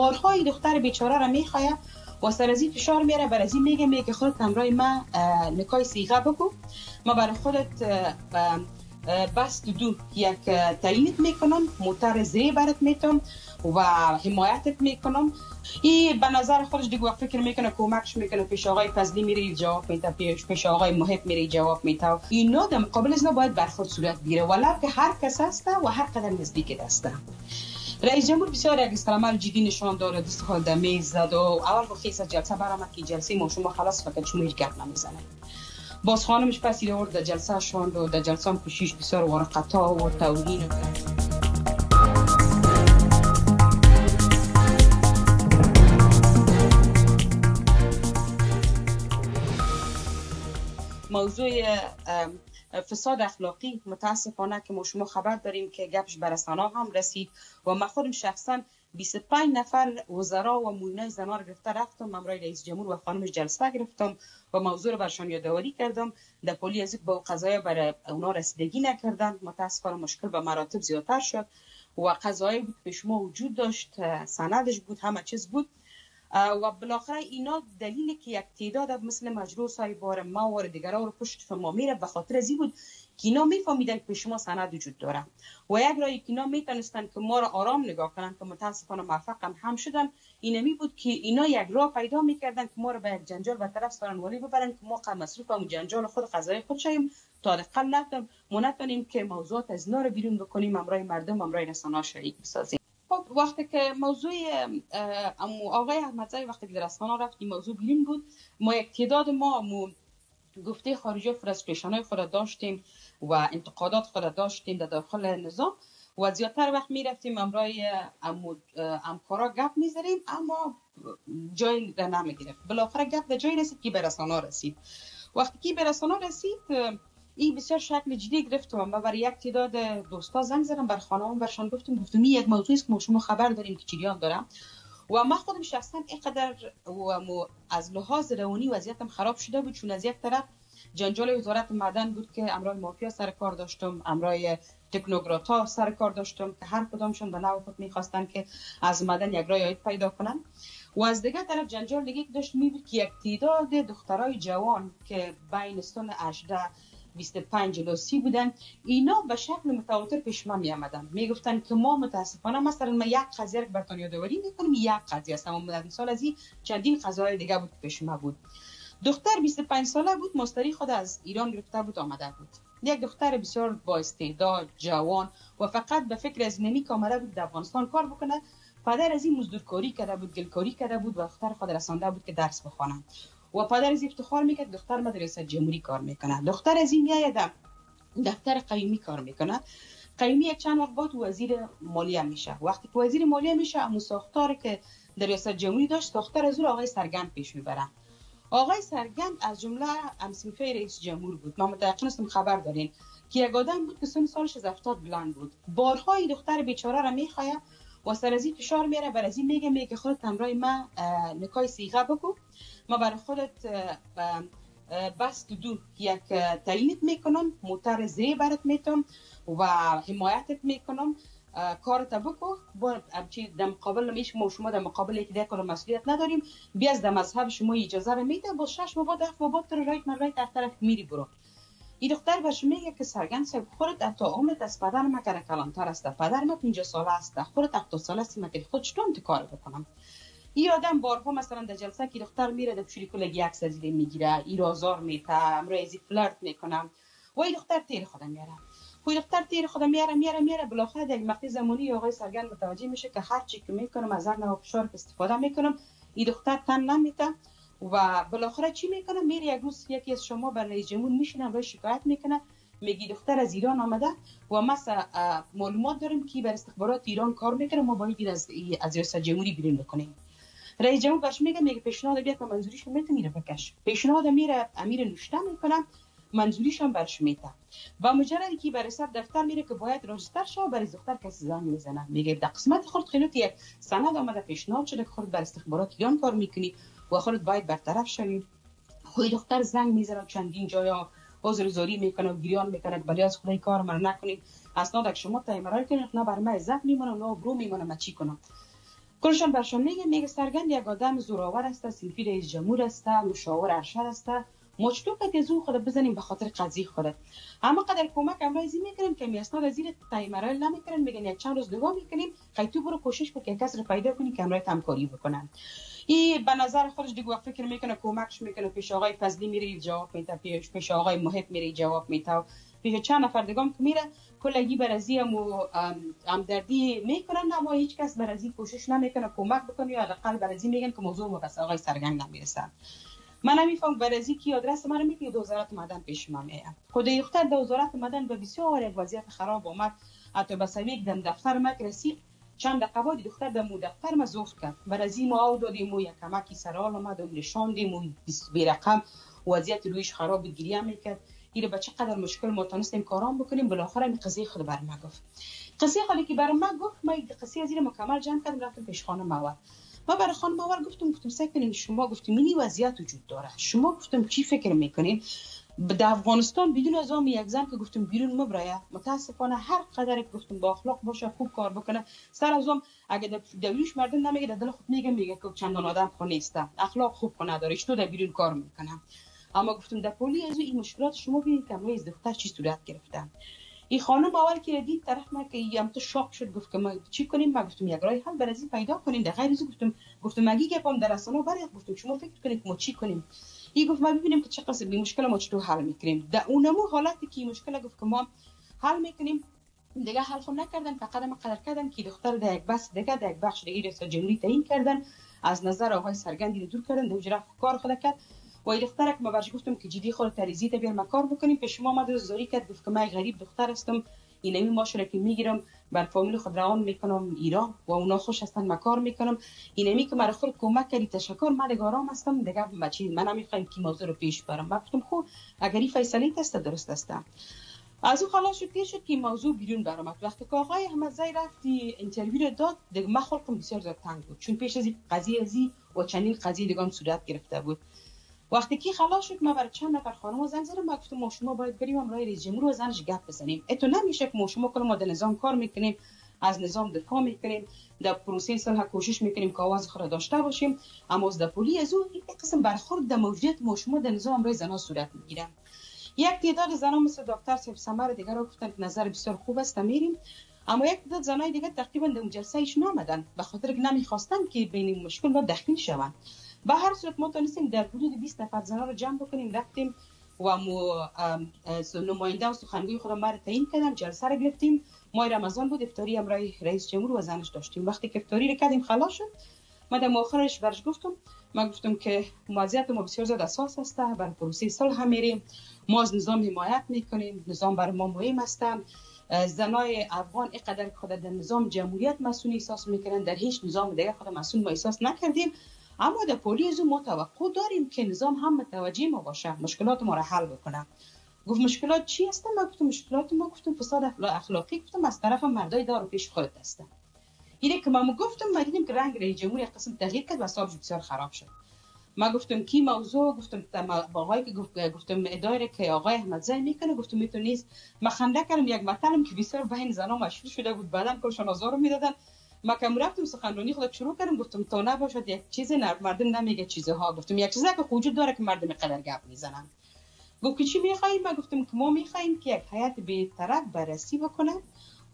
بارها این دختر بیچاره را می‌خواه و سر از فشار میاره بر از این میگه میگه خودت همراه ما نکای سیغه بکو. ما برای خودت بست دو یک تعیینت می‌کنم موتر زی برات میتم و حمایتت می‌کنم. این به نظر خودش دیگه وقت فکر می‌کنه کمکش می‌کنه پیش آقای فضلی میره جواب میده پیش پیش آقای محب میره جواب میده. اینا در مقابل از باید برخورد صورت بگیره ولو که هر کس هست و هر قدر نزدیک هست رئیس جمهور بسیار یک استرامل جدی نشان داره دست خود در میز زد و اول با خیس جلسه برآمد که جلسه ما شما خلاص فقط شما هیچ گپ نمی‌زنه باز خانمش پس ایره در جلسه شوند و در جلسه هم کشیش بسیار ورقتا و توهین موضوع فساد اخلاقی متاسفانه که ما شما خبر داریم که گپش برستانا هم رسید و من خودم شخصا 25 نفر وزرا و موینای زنان گرفته رفتم. امرای رئیس جمهور و خانمش جلسه گرفتم و موضوع رو برشان یادآوری کردم. در پلی از با قضایه برای اونا رسیدگی نکردن. متاسفانه مشکل به مراتب زیادتر شد و قضایی بود که شما وجود داشت سندش بود همه چیز بود. و بالاخره اینا دلیلی که یک تعداد مثل مجروس های بار ما و دیگرها رو پشت ما میره به خاطر ازی بود که اینا میفهمیدن که شما سند وجود داره. و یک رای که اینا می‌تونستن که ما رو آرام نگاه کنن که متاسفانه موفق هم, هم شدن اینمی بود که اینا یک راه پیدا می‌کردن که ما رو به یک جنجال به طرف سارنوالی ببرن که ما قد مصروف اون جنجال خود قضای خود شیم تا دقل نتونیم. که موضوعات از اینا رو بیرون بکنیم امرای مردم امرای رسانه شریک بسازیم. خب وقتی که موضوع آقای احمدزای وقتی که در رسانه رفت این موضوع بیرون بود. ما یک تعداد ما گفته خارجی فرستریشن های خود داشتیم و انتقادات خود داشتیم در داخل نظام و زیادتر وقت می رفتیم امرای امکارا گپ می‌زدیم اما جای را نمی گرفت بالاخره گپ به جای رسید که به رسانه رسید. وقتی که به رسانه رسید این بسیار شکل جدی گرفت و برای یک تعداد دوستا زنگ زدم بر خانه برشان گفتم گفتم یک موضوعی است که ما شما خبر داریم که چیریان دارم و ما خودم شخصا اینقدر و از لحاظ روانی وضعیتم خراب شده بود چون از یک طرف جنجال وزارت معدن بود که امرای مافیا سر کار داشتم امرای تکنوگرات ها سر کار داشتم که هر کدامشون به نوع خود می‌خواستن که از معدن یک رای پیدا کنن. و از دیگه طرف جنجال دیگه داشت می که یک تعداد دخترای جوان که بین سن 18 25 جلو 30 بودن. اینا به شکل متواتر پیش ما می آمدن می گفتن که ما متاسفانه مثلا ما یک قضیه رو براتون یادآوری می‌کنیم. یک قضیه است. اما در مثال از این چندین قضایای دیگه بود پیش ما بود. دختر 25 ساله بود. مستری خود از ایران گرفته بود آمده بود. یک دختر بسیار با استعداد جوان و فقط به فکر از نمی آمده بود در افغانستان کار بکنه. پدر از این مزدورکاری کرده بود گلکاری کرده بود و دختر خود رسانده بود که درس بخوانه و پدر از افتخار می‌کرد دختر مدرسه جمهوری کار می‌کنه. دختر از این میاید دفتر قیمی کار می‌کنه. قیمی یک چند وقت بعد وزیر مالیه میشه. وقتی که وزیر مالیه میشه امو ساختار که در ریاست جمهوری داشت ساختار از آقای سرگند پیش می‌بره. آقای سرگند از جمله امسیفه رئیس جمهور بود. ما متأکد خبر دارین. که یک آدم بود که سن سالش از 70 بلند بود. بارها این دختر بیچاره را می‌خواه و سر از فشار میاره بر از این میگه میگه خودت همراه ما نکای سیغه بکو. ما برای خودت بست دو یک تعیینت می‌کنم موتر زی برات میتم و حمایتت می‌کنم. کارت بکو. با در مقابل میش ما شما در مقابل یک کار مسئولیت نداریم. بیا از در مذهب شما اجازه رو میده با شش مباد اف مباد تر رایت من رایت طرف میری برو. این دختر بهش میگه که سرگن سب خودت تا عمرت از پدر ما کنه کلانتر است پدر ما 50 ساله است خودت 70 ساله است که خود چطور کار بکنم این آدم بارها مثلا در جلسه که دختر میره در پشوری کلگی عکس از می‌گیره ای رازار میته ریزی فلرت می‌کنم و این دختر تیر خودم میاره خود دختر تیر خودم میاره میاره میاره بالاخره در مقطع زمانی آقای سرگن متوجه میشه که هر چی که می‌کنم از هر نوع فشار استفاده می‌کنم این دختر تن نمیته و بالاخره چی می‌کنه؟ میره یک روز یکی از شما بر رئیس جمهور میشینه و شکایت می‌کنه. میگی دختر از ایران آمده و ما معلومات داریم که بر استخبارات ایران کار می‌کنه. ما باید از از ریاست جمهوری بیرون بکنیم رئیس جمهور برش میگه میگه پیشنهاد بیاد که منظوریش میته میره بکش پیشنهاد میره امیر نوشته می‌کنم. منظوریش هم برش میته و مجردی که برای سر دفتر میره که باید راجستر شو برای دختر کسی زنگ می‌زنه میگه در قسمت خود خیلی یک سند آمده پیشنهاد شده که خود بر استخبارات ایران کار می‌کنی و خودت باید برطرف شوی. خوی دختر زنگ می‌زنه چندین جایا زوری می‌کنه و گریان می‌کنه ولی از خدای کار من نکنید اسناد شما تایمرای کنید. نه بر من عزت میمونه نه برو میمونه ما چی کنم؟ کلشان برشان میگه میگه سرگند یک آدم زوراور است سیلفی رئیس جمهور است مشاور ارشد است. ما چطور که زو خود بزنیم به خاطر قضیه خود. اما قدر کمک امروزی می‌کنیم که میاسناد از زیر تایمرال نمی‌کنن میگن یک چند روز نگاه می‌کنیم خیلی برو کوشش بکن کس رو پیدا کنی که امروز همکاری بکنن. این به نظر خودش دیگه فکر می‌کنه کمکش می‌کنه پیش آقای فضلی میره جواب میده پیش پیش آقای محب میره جواب میده. پیش چند نفر دیگه که میره کلگی برازی هم همدردی می‌کنن اما هیچ کس برازی کوشش نمی‌کنه کمک بکنه یا حداقل برازی میگن که موضوع بس آقای سرگنگ نمی‌رسن من نمیفهم برازی کی آدرس من میگه وزارت مدن پیش ما میاد خود یختر دو وزارت مدن به بسیار یک وضعیت خراب اومد حتی به سویک دم دفتر ما رسید چند بعد دختر دم دفتر ما زوف کرد. برازی ما او دادیم و یک کمکی سرال اومد و نشاندیم و بی رقم وضعیت رویش خراب گریه می‌کرد ایره به چقدر مشکل ما تونستیم کارام بکنیم؟ بالاخره این قضیه خود بر ما گفت. قضیه حالی که بر ما گفت ما قضیه از مکمل جمع کردم رفتم پیش خانم ماور ما برای خانم ماور گفتم گفتم سعی شما گفتیم اینی وضعیت وجود داره. شما گفتم چی فکر می‌کنین؟ در افغانستان بدون از آم یک زن که گفتم بیرون مبرایه متاسفانه هر قدر گفتم با اخلاق باشه خوب کار بکنه. سر از آم اگه دویش مردم نمیگه در دل خود میگه میگه که چندان آدم خو نیسته اخلاق خوب کنه داره. تو در بیرون کار می‌کنه. اما گفتم در پولی از این مشکلات شما ببینید که از دختر چی صورت گرفتن این خانم اول که دید طرف ما که یم تو شاق شد گفت که ما چی کنیم؟ ما گفتم یک راه حل برای پیدا کنیم. در غیر گفتم گفتم مگی گپم در رسانه برای گفتم شما فکر کنید ما چی کنیم؟ این گفت ما ببینیم که چه قصه بی مشکل ما چطور حل می‌کنیم. در اونمو حالتی که مشکل گفت که ما حل می‌کنیم. دیگه حل خود نکردن فقط ما قدر کردن که دختر در یک بس دیگه در یک بخش دیگه رئیس جمهوری تعیین کردن. از نظر آقای سرگندی دور کردن در کار کرد. و این دختر که ما برش گفتم که جدی خود تریزی تا بیار مکار بکنیم. پیش ما مدرس زاری کرد گفت که من غریب دختر هستم. اینمی ماشره که می‌گیرم بر فامیل خود روان می‌کنم. ایران و اونا خوش هستن مکار می‌کنم. اینمی که مرا خود کمک کردی تشکر. من دیگه آرام هستم. دیگه بچی من نمی‌خوایم که موضوع رو پیش برم. من گفتم خب اگر این فیصله درست است. از خلاص شد شد که موضوع بیرون برآمد. وقتی که آقای احمدزی رفتی interview رو داد دیگه من خودم بسیار زیاد تنگ بود. چون پیش از این قضیه ازی و چندین قضیه دیگه صورت گرفته بود. وقتی که خلاص شد ما برای چند نفر خانم زنگ زدم ما گفتم ما شما باید بریم همرای رئیس جمهور و زنش گپ بزنیم. اتو نمیشه که ما شما کل ما نظام کار می‌کنیم از نظام دفاع می‌کنیم در پروسه صلح کوشش می‌کنیم که آواز خود داشته باشیم. اما از پولی از اون این قسم برخورد در موجودیت ما شما در نظام امرای زنا صورت می‌گیره. یک تعداد زنا مثل دکتر سیف سمر دیگر رو گفتن که نظر بسیار خوب است میریم. اما یک تعداد زنای دیگه تقریبا در جلسه ایش نامدن به خاطر که نمی‌خواستن که بین مشکل ما دخیل شوند. به هر صورت ما تونستیم در حدود 20 نفر زنان رو جمع بکنیم. رفتیم و مو نماینده و سخنگوی خودم ما تعیین کردم جلسه رو گرفتیم. ماه رمضان بود افتاری امرای رئیس جمهور و زنش داشتیم. وقتی که افتاری رو کردیم خلاص شد. ما در مؤخرش برش گفتم ما گفتم که موضوعیت ما بسیار زیاد اساس است بر پروسه صلح هم میریم. ما از نظام حمایت می‌کنیم نظام بر ما مهم است زنای افغان اینقدر خود در نظام جمهوریت مسئول احساس می‌کنن در هیچ نظام دیگه خود مسئول ما احساس نکردیم. اما در پولیس ما توقع داریم که نظام هم متوجه ما باشه مشکلات ما را حل بکنه. گفت مشکلات چی هستن ما گفتم مشکلات ما گفتم فساد اخلاقی گفتم از طرف مردای دار پیش خودت هستن اینه که ما گفتم ما دیدیم که رنگ رئیس جمهور قسم تغییر کرد و حساب بسیار خراب شد. ما گفتم کی موضوع؟ گفتم آقای که گفت گفتم اداره که آقای احمد زای می‌کنه گفتم می‌تونی نیست ما کردم یک مطلب که بسیار بین زنا مشهور شده بود. بعدن کلشان آزار می‌دادن. ما کم رفتم سخنرانی خود شروع کردم گفتم تا نباشد یک چیز مردم نمیگه چیزها. گفتم یک چیزی که وجود داره که مردم قدر گپ می‌زنن. گفت که چی می‌خوایم؟ ما گفتم که ما می‌خوایم که یک حیات به طرف بررسی بکنه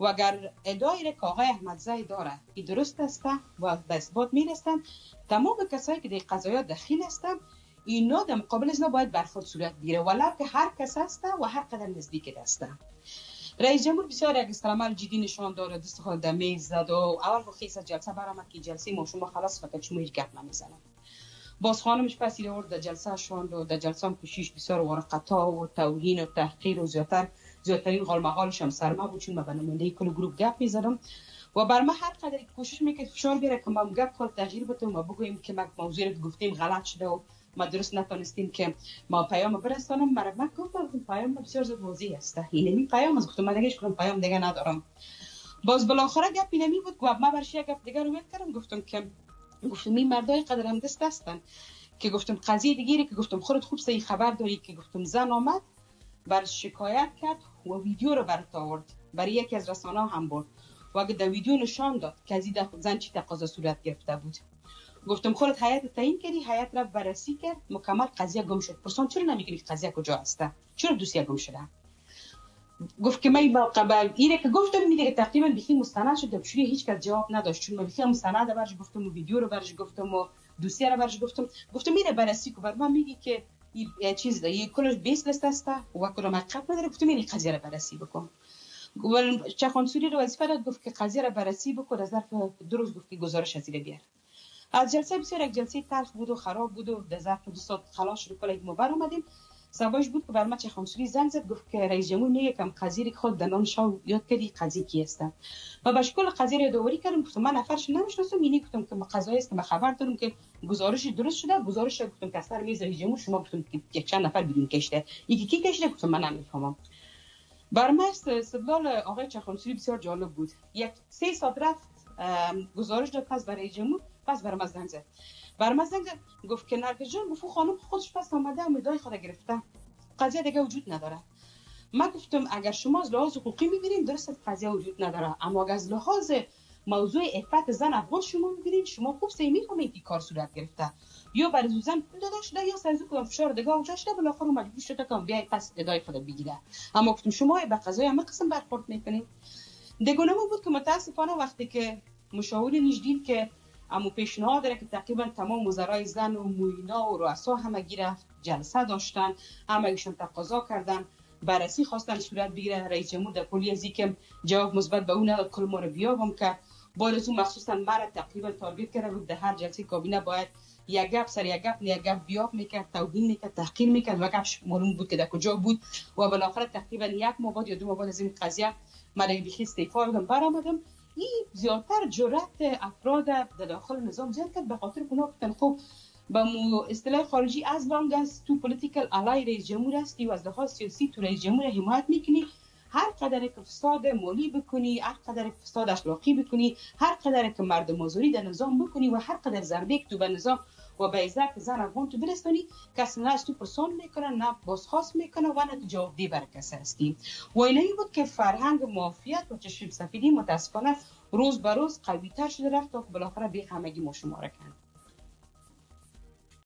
و اگر ادعای که آقای احمد زای داره ای درست است و به اثبات می‌رسن. تمام کسایی که در قضایات دخیل هستن اینا در مقابل از باید برخورد صورت بگیره ولو که هر کس هست و هر قدر نزدیک هست رئیس جمهور بسیار یک استرامل جدی نشان داره دست خود در میز زد و اول خو خیس جلسه برآمد که جلسه ما شما خلاص فقط شما هیچ گپ نمی‌زنم باز خانمش پس ایره در جلسه شوند و در جلسه هم کشیش بسیار ورقتا و توهین و تحقیر و زیادتر زیادترین غال مقالش هم سرما بود چون ما به کل گروه گپ می‌زدم. و بر ما هر قدر کوشش می‌کرد فشار بیاره که ما گپ خود تغییر بدیم و بگوییم که ما موضوع رو گفتیم غلط شده و ما درست نتونستیم که ما پیام برسانم. مرا من گفتم پیام بسیار زود واضح است. یعنی پیام از گفتم من دیگه کنم پیام دیگه ندارم. باز بالاخره گپ اینمی بود. گفت ما برش گپ دیگه رو کردم؟ گفتم که گفتم این مردای قدر هم دست هستن. که گفتم قضیه دیگه که گفتم خودت خوب صحیح خبر داری که گفتم زن آمد بر شکایت کرد و ویدیو رو برات آورد. برای یکی از رسانه هم برد. و اگه در ویدیو نشان داد که از زن چی تقاضا صورت گرفته بود؟ گفتم خودت حیات تعیین کردی حیات را بررسی کرد مکمل قضیه گم شد. پرسان چرا نمیگی قضیه کجا هسته؟ چرا دوسیه گم شده؟ گفت که من قبل اینه که گفتم میگه تقریبا بیخی مستند شد چون هیچ کس جواب نداشت؟ چون من بیخی مستند برش گفتم و ویدیو رو برش گفتم و دوسیه رو برش گفتم. گفتم میره بررسی کو بر من میگی که یه چیز یه کلش بیس لست است و کلش مقب نداره. گفتم این قضیه رو بررسی بکن. چخانسوری رو وظیفه داد؟ گفت که قضیه رو بررسی بکن. از ظرف دو روز گفت که گزارش از بیار. از جلسه بسیار یک جلسه تلخ بود و خراب بود و در ظرف دو ساعت خلاص رو کلا ما اومدیم. سواش بود که بر مچ خانسوری زنگ زد. گفت که رئیس جمهور میگه کم قضیه خود در شاو یاد کردی قضیه کی است؟ و باش کل قضیه رو دوری کردم. گفتم من نفرش نمی‌شناسم. اینی گفتم که قضایی است که خبر دارم که گزارش درست شده. گزارش گفتم که سر میز رئیس جمهور. شما گفتم که یک چند نفر بدون کشته. یکی کی کشته؟ گفتم من نمی‌فهمم بر من استدلال آقای چخانسوری بسیار جالب بود. یک سه ساعت رفت گزارش داد پس برای جمهور. پس برام زنگ زد. برام زنگ گفت که نرگس جان گفت خانم خودش پس آمده امیدای خود گرفته. قضیه دیگه وجود نداره. ما گفتم اگر شما از لحاظ حقوقی می‌بینید درست قضیه وجود نداره. اما اگر از لحاظ موضوع افت زن افغان شما می‌بینید شما خوب سی می‌فهمید که کار صورت گرفته. یا برای زن داده شده یا سرزو کدام فشار اونجا شده بالاخره مجبور شده که بیای پس ادای خود بگیره. اما گفتم شما به قضای همه قسم برخورد می‌کنید. دیگونه بود که متاسفانه وقتی که مشاور نجدین که اما پیشنهاد داره که تقریبا تمام وزرای زن و موینا و رؤسا همه گرفت جلسه داشتن همگیشون تقاضا کردن بررسی خواستن صورت بگیره. رئیس جمهور در کلی از که جواب مثبت به اون کل ما رو بیابم که اون مخصوصا مرا تقریبا تارگت کرده بود. در هر جلسه کابینه باید یک گپ سر یک گپ یک گپ بیاب می‌کرد توهین می‌کرد تحقیر می‌کرد و گپش معلوم بود که در کجا بود و بالاخره تقریبا یک ماه یا دو بعد از این قضیه من بیخی استعفا دادم برآمدم این زیادتر جرأت افراد در داخل نظام زیاد کرد. به خاطر اونا گفتن خب با اصطلاح خارجی از لانگ از تو پولیتیکل علای رئیس جمهور هستی و از لحاظ سیاسی تو رئیس جمهور حمایت می‌کنی. هر قدر که فساد مالی بکنی هر قدر فساد اخلاقی بکنی هر قدر که مردم مازوری در نظام بکنی و هر قدر ضربه تو به نظام و به عزت زن افغان تو برسانی نه از تو پرسان می‌کنه نه بازخواست می‌کنه و نه جوابدهی بر کسی هستی و اینایی بود که فرهنگ مافیت و چشم سفیدی متاسفانه روز به روز قوی تر شده رفت تا بالاخره به همگی ما شماره کرد